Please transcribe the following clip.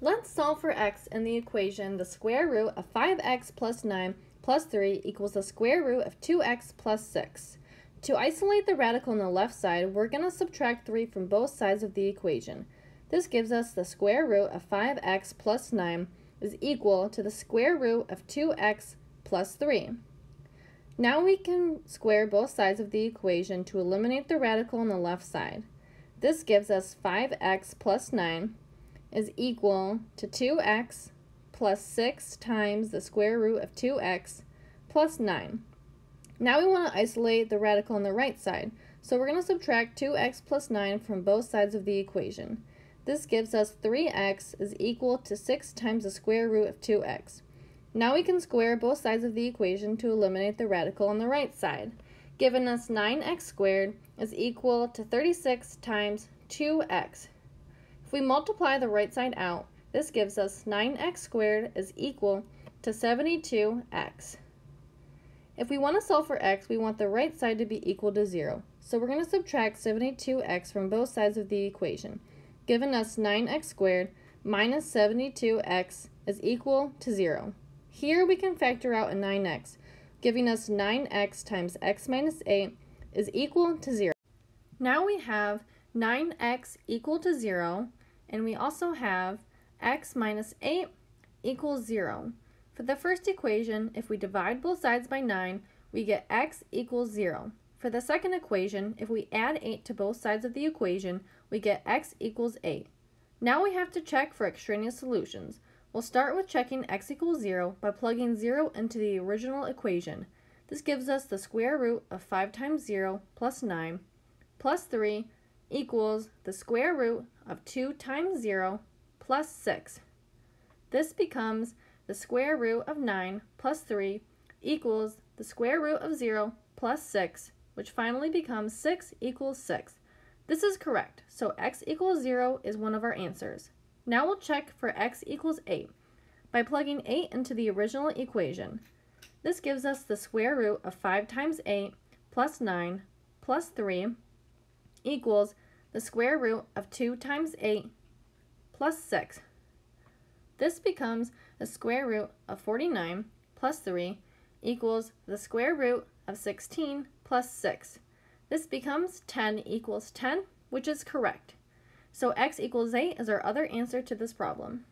Let's solve for x in the equation the square root of 5x plus 9 plus 3 equals the square root of 2x plus 6. To isolate the radical on the left side, we're going to subtract 3 from both sides of the equation. This gives us the square root of 5x plus 9 is equal to the square root of 2x plus 3. Now we can square both sides of the equation to eliminate the radical on the left side. This gives us 5x plus 9 is equal to 2x plus 6 times the square root of 2x plus 9. Now we want to isolate the radical on the right side, so we're going to subtract 2x plus 9 from both sides of the equation. This gives us 3x is equal to 6 times the square root of 2x. Now we can square both sides of the equation to eliminate the radical on the right side, giving us 9x squared is equal to 36 times 2x. If we multiply the right side out, this gives us 9x squared is equal to 72x. If we want to solve for x, we want the right side to be equal to 0. So we're going to subtract 72x from both sides of the equation, giving us 9x squared minus 72x is equal to 0. Here we can factor out a 9x, giving us 9x times x minus 8 is equal to 0. Now we have 9x equal to 0 and we also have x minus 8 equals 0. For the first equation, if we divide both sides by 9, we get x equals 0. For the second equation, if we add 8 to both sides of the equation, we get x equals 8. Now we have to check for extraneous solutions. We'll start with checking x equals 0 by plugging 0 into the original equation. This gives us the square root of 5 times 0 plus 9 plus 3 equals the square root of 2 times 0 plus 6. This becomes the square root of 9 plus 3 equals the square root of 0 plus 6, which finally becomes 6 equals 6. This is correct, so x equals 0 is one of our answers. Now we'll check for x equals 8 by plugging 8 into the original equation. This gives us the square root of 5 times 8 plus 9 plus 3 equals the square root of 2 times 8 plus 6. This becomes the square root of 49 plus 3 equals the square root of 16 plus 6. This becomes 10 equals 10, which is correct. So x equals 8 is our other answer to this problem.